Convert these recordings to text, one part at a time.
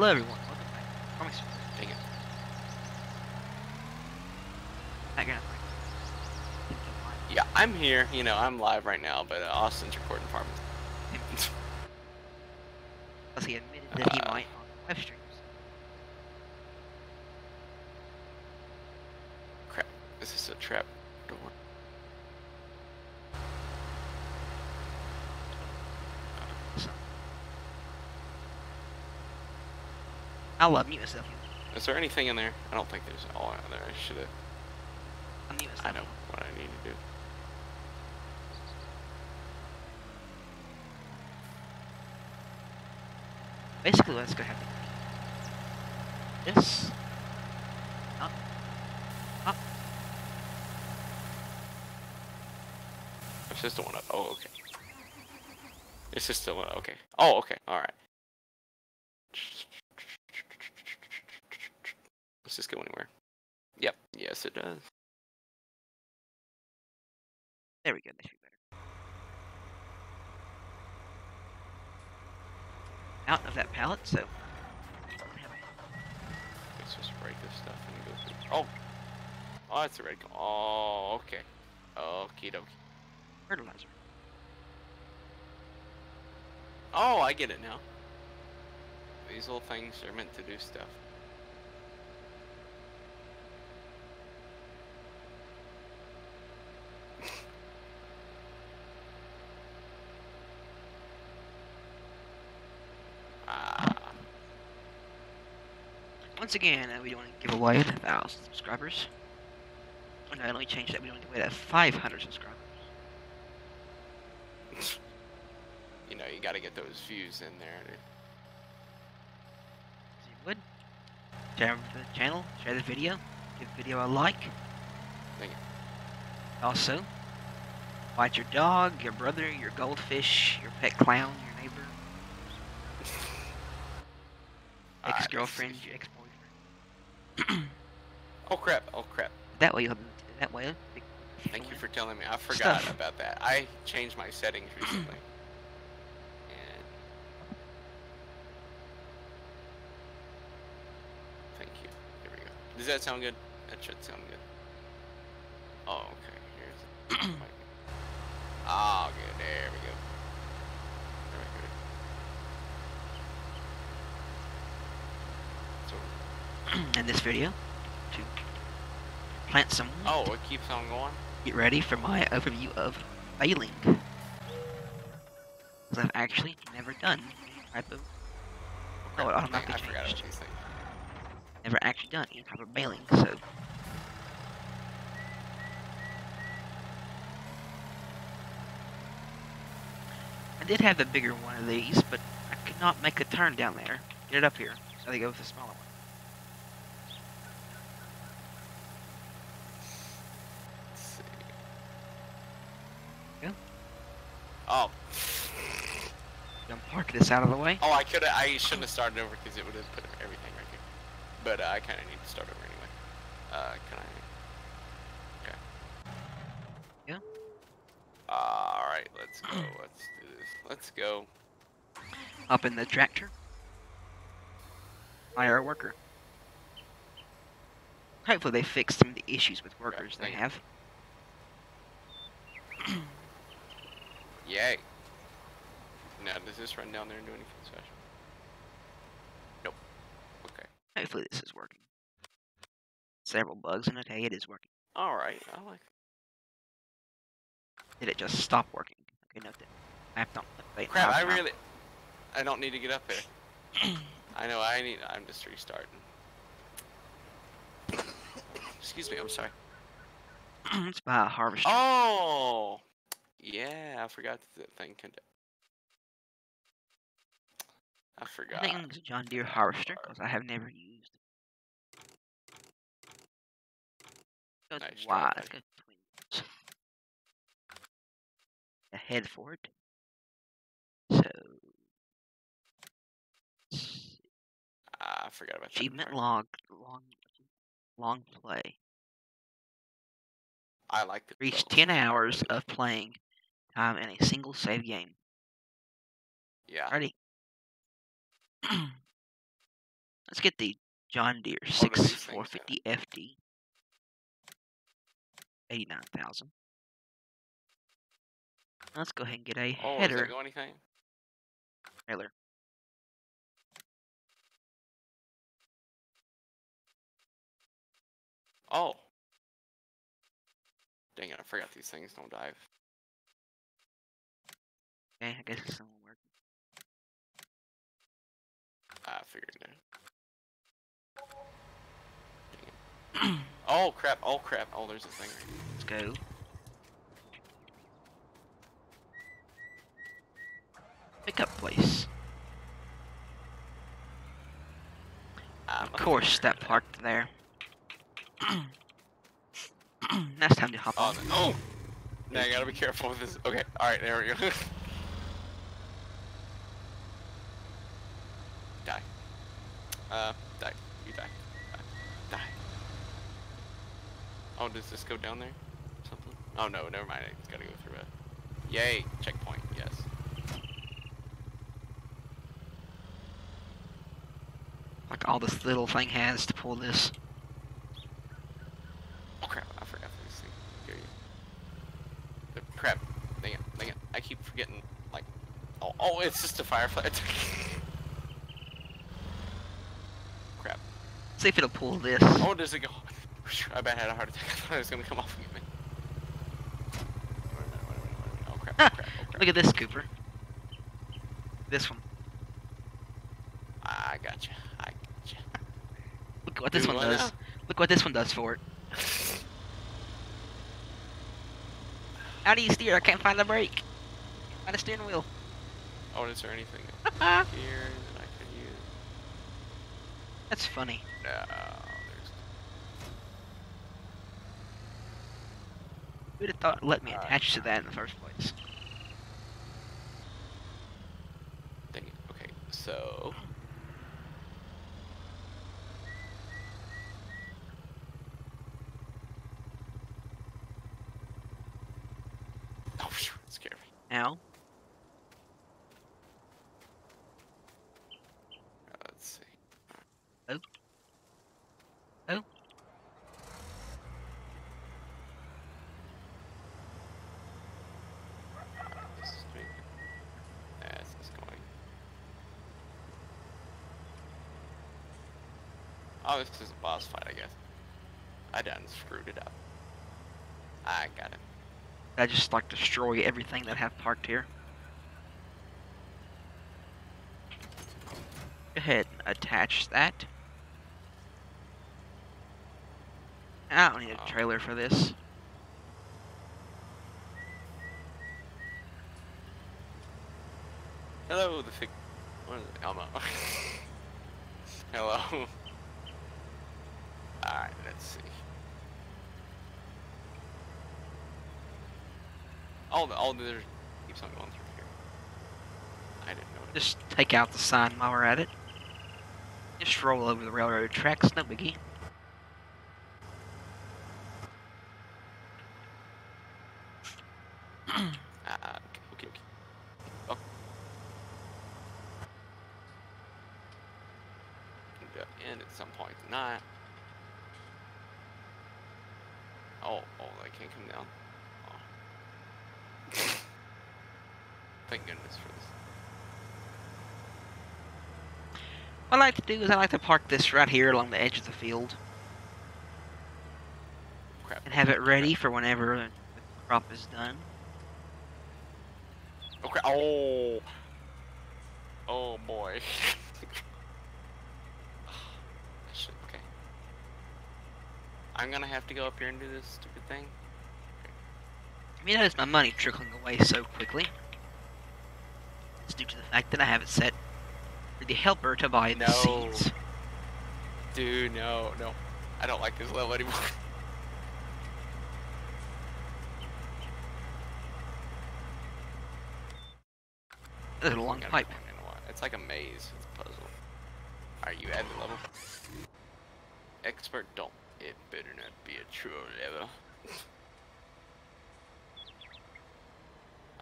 Hello everyone, welcome back. Comics Dang it. Not gonna Yeah, I'm here. You know, I'm live right now, but uh, Austin's recording for me. Plus he admitted that he Uh, might on web streams. Crap. Is this a trap door? I'll uh, mute myself. Is there anything in there? I don't think there's all in there. I should have. I'll mute myself. I know what I need to do. Basically, what's gonna happen. This. Up. Up. It's just the one up. Oh, okay. It's just the one. Okay. Oh, okay. All right. This go anywhere? Yep. Yes, it does. There we go. That should be better. Out of that pallet, so. Let's just break this stuff and go through. Oh. Oh, it's a red. Oh, okay. Okie dokie. Fertilizer. Oh, I get it now. These little things are meant to do stuff. Once again, uh, we want to give away thousand subscribers. And not only change that, we want to give away that 500 subscribers. you know, you got to get those views in there. If you would, share the channel, share the video, give the video a like. Thank you. Also, invite your dog, your brother, your goldfish, your pet clown, your neighbor, ex-girlfriend, your ex-boyfriend. Oh crap! Oh crap! That way, that way. Thank you for telling me. I forgot Stuff. about that. I changed my settings recently. and thank you. Here we go. Does that sound good? That should sound good. Oh, okay. Here's. Ah, good. There we go. There we go. So, in this video to plant some. oh, it keeps on going. Get ready for my overview of baling. Because I've actually never done any type of. Oh, it automatically I forgot changed. about these things. Never actually done any type of baling, so. I did have the bigger one of these, but I could not make a turn down there. Get it up here. So they go with the smaller one. Let's see. Yeah. Oh. This out of the way. Oh, I could. Have. I shouldn't have started over because it would have put everything right here. But uh, I kind of need to start over anyway. Uh, can I? Okay. Yeah. All right, let's go. Let's do this. Let's go. Up in the tractor. Hire a worker. Hopefully they fixed some of the issues with workers they have. Yay. Now, does this run down there and do anything special? Nope. Okay. Hopefully this is working. Several bugs in it. Hey, it is working. All right. I like. it. Did it just stop working? Okay, note that. I have to update Crap! my I really. I don't need to get up there. I know. I need. I'm just restarting. Excuse me. I'm sorry. it's by a harvester. Oh, yeah, I forgot that that thing can. I I forgot. I think it's a John Deere harvester because I have never used. it. Goes Nice try, wide. buddy. Goes between the head for it. So Ah, I forgot about that achievement log long long play. I like the Reach ten hours of playing time in a single save game. Yeah. Alrighty. Let's get the John Deere these 6450 FD. 89,000. Let's go ahead and get a Oh, does header that go anything? trailer. Oh. Dang it, I forgot these things don't dive. Okay, I guess this I figured it. Oh crap, oh crap, oh there's a thing right. Let's go. Pickup place. Ah, Of course, that parked there. it's time to hop Oh, on. the- oh! Now I gotta be careful with this. Okay, alright, there we go. die. Uh, die. You die. Die. Die. Oh, does this go down there? Something? Oh no, never mind. It's gotta go through it. Yay! Checkpoint, yes. Like all this little thing has to pull this. Oh crap, I forgot this thing. Here you. Uh, crap. Dang it, dang it. I keep forgetting, like. Oh, oh, it's just a firefly. crap. See if it'll pull this. Oh, does it go? I bet I had a heart attack. I thought it was gonna come off and get me. A a a. Oh crap, oh crap, oh crap. Look at this, Cooper. This one. I gotcha. I gotcha. Look at what this Do one does. Look what this one does for it. How do you steer? I can't find the brake. Find the steering wheel. Oh, is there anything here that I could use? That's funny. No, there's. Who'd have thought let me attach to that in the first place? Dang it. Okay, so. Oh, phew, it scared me. Now, Uh, let's see. Oh. Oh. Alright, this is me. That's this going. Oh, this is a boss fight, I guess. I done screwed it up. I got it. I just like destroy everything that I have parked here. Go ahead and attach that. I don't need Oh. a trailer for this. Hello, the fig. What is it? Elmo. Hello. Let's see. Oh, the, oh, there keeps on going through here. I didn't know. Just take out the sign while we're at it. Just roll over the railroad tracks, no biggie. Ah, okay, okay, okay. Oh. Go in at some point tonight. Oh, oh, they can't come down. Oh. Thank goodness for this. What I like to do is I like to park this right here along the edge of the field Crap. and have it ready for whenever the crop is done. Oh crap! Oh, oh boy. Okay. I'm gonna have to go up here and do this stupid thing. Mean, notice my money trickling away so quickly. It's due to the fact that I have it set for the helper to buy the seeds. Dude, no, no. I don't like this level anymore. There's a long pipe. go in a while. It's like a maze. It's a puzzle. Are you at the level? Expert, don't. It better not be a true level.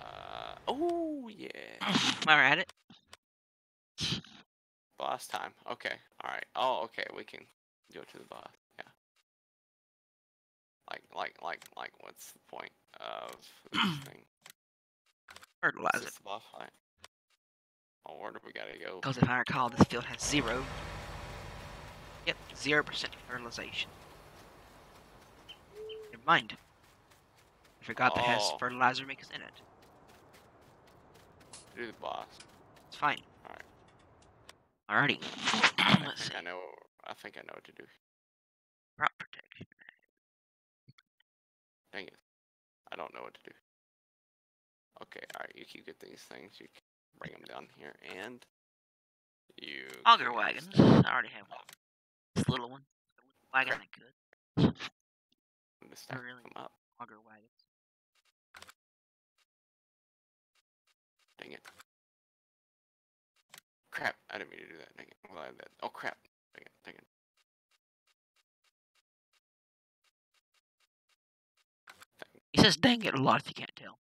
uh, oh yeah. While we're at it, Boss time. Okay. All right. Oh, okay. We can go to the boss. Yeah. Like, like, like, like. What's the point of this thing? Is Fertilize it. the boss fight? Oh, where do we gotta go? Because if I recall, this field has zero. Yep, zero percent fertilization. Never mind. I forgot that has Oh. fertilizer mix in it. Do the boss. It's fine. Alright. Alrighty. I Let's see. think I know. I think I know what to do. Crop protection. Dang it. I don't know what to do. Okay, alright, you keep get these things, you can bring them down here, and you... Auger can wagons. I already have one. This little one. Wagon I could. to stack really- them up. Auger wagons. Dang it. Crap, I didn't mean to do that. Dang it. Well, I that. Oh, crap. Dang it, dang it. He says dang it a lot if you can't tell.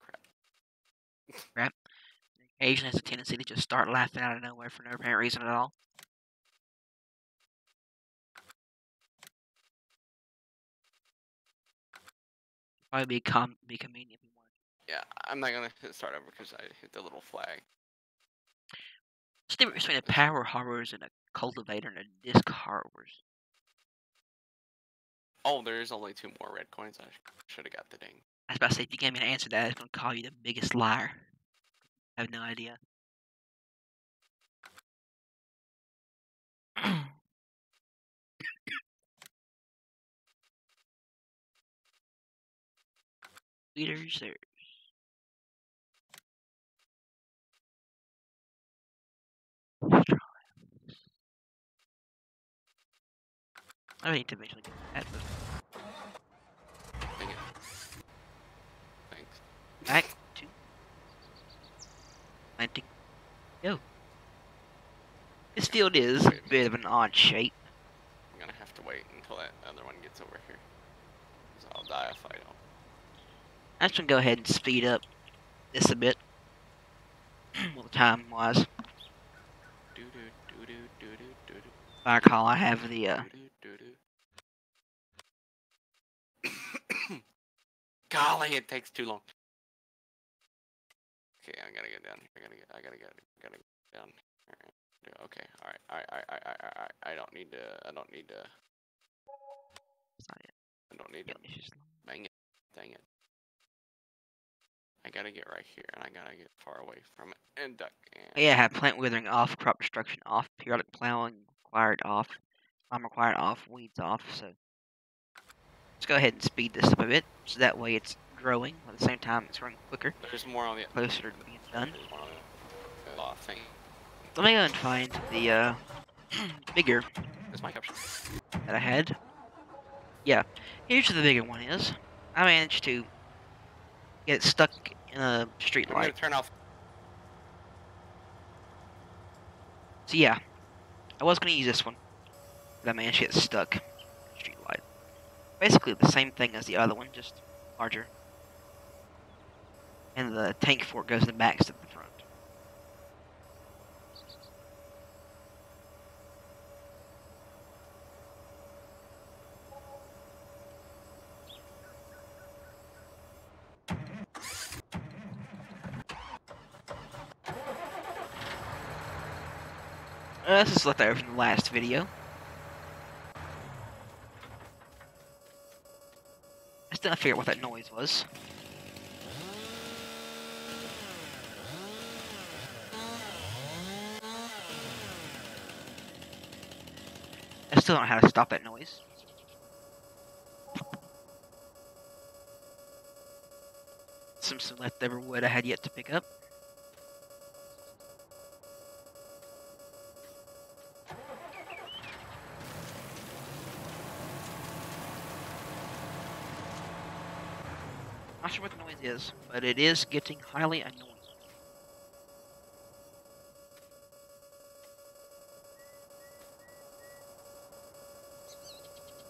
Crap. Crap. Occasionally has a tendency to just start laughing out of nowhere for no apparent reason at all. Probably be com be convenient if you wanted. Yeah, I'm not gonna start over because I hit the little flag. What's the difference between a power harvest and a cultivator and a disc harvest? Oh, there's only two more red coins. I should have got the ding. I was about to say, if you gave me an answer to that, I was going to call you the biggest liar. I have no idea. Leaders, there's. I need to eventually get that, Dang it. Thanks. back to planting. Go. This field is a bit of an odd shape. I'm gonna have to wait until that other one gets over here. 'Cause I'll die if I don't. I'm just gonna go ahead and speed up this a bit. well, the time wise. I recall, I have the uh, Golly, it takes too long. Okay, I gotta get down here. I gotta get. I gotta get. I gotta get down Okay. All right. All right. All right. All right. All right. All right. I don't need to. I don't need to. it's not it. I don't need to. Dang it. Dang it. I gotta get right here, and I gotta get far away from it. And duck. And Yeah, have plant withering off, crop destruction off, periodic plowing required off, farm required off, weeds off. So let's go ahead and speed this up a bit, so that way it's growing at the same time it's growing quicker, there's more on the. closer to being done. There's more on the uh, thing. Let me go and find the uh, bigger That's my option. that I had. Yeah, here's what the bigger one is. I managed to get stuck in a street I'm light. turn off. So yeah, I was gonna use this one, but I managed to get stuck. in a Street light. Basically the same thing as the other one, just larger. And the tank fort goes in the back instead of the Uh, this is left over from the last video. I still don't figure out what that noise was. I still don't know how to stop that noise. Some, some leftover wood I had yet to pick up. Not sure what the noise is, but it is getting highly annoying.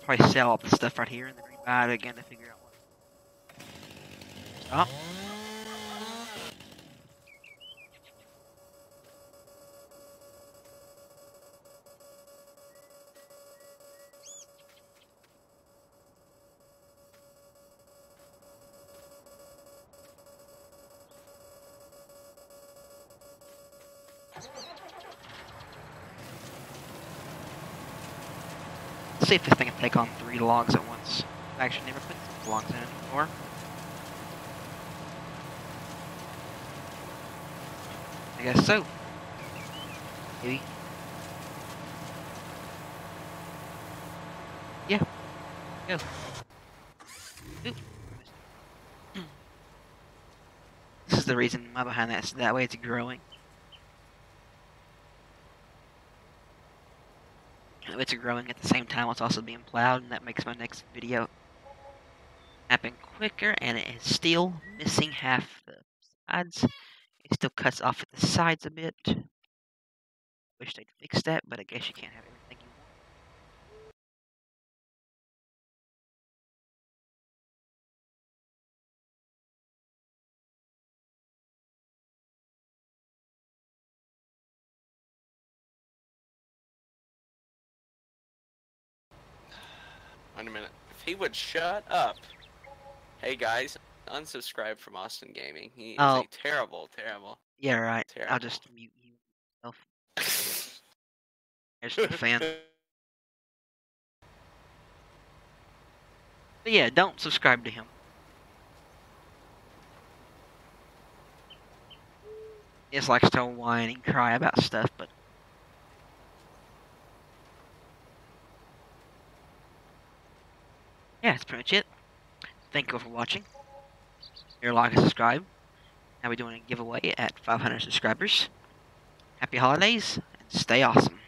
Probably sell all the stuff right here and then rebuy it again to figure out what. Stop. This thing can take on three logs at once. I actually never put logs in before. I guess so. Maybe. Yeah. Go. Oop. This is the reason why behind that. So that way it's growing. It's growing at the same time it's also being plowed, and that makes my next video happen quicker, and it is still missing half the sides. It still cuts off at the sides a bit. Wish they'd fix that, but I guess you can't have everything Wait a minute. If he would shut up. Hey guys, unsubscribe from Austin Gaming. He is Oh. a terrible, terrible. Yeah, right. I'll just mute you. There's no fan. But yeah, don't subscribe to him. He just likes to whine and cry about stuff, but yeah, that's pretty much it. Thank you all for watching. Your like and subscribe. Now we're doing a giveaway at 500 subscribers. Happy holidays and stay awesome.